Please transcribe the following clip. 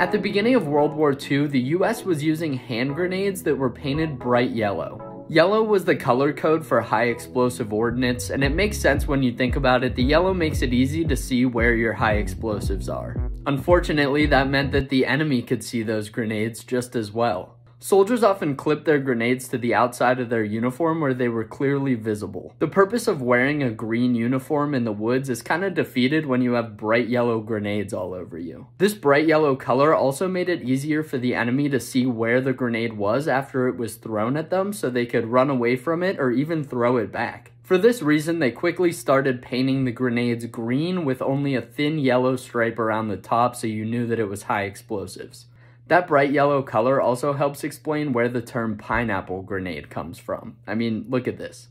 At the beginning of World War II, the US was using hand grenades that were painted bright yellow. Yellow was the color code for high explosive ordnance, and it makes sense when you think about it. The yellow makes it easy to see where your high explosives are. Unfortunately, that meant that the enemy could see those grenades just as well. Soldiers often clipped their grenades to the outside of their uniform where they were clearly visible. The purpose of wearing a green uniform in the woods is kind of defeated when you have bright yellow grenades all over you. This bright yellow color also made it easier for the enemy to see where the grenade was after it was thrown at them so they could run away from it or even throw it back. For this reason, they quickly started painting the grenades green with only a thin yellow stripe around the top so you knew that it was high explosives. That bright yellow color also helps explain where the term pineapple grenade comes from. I mean, look at this.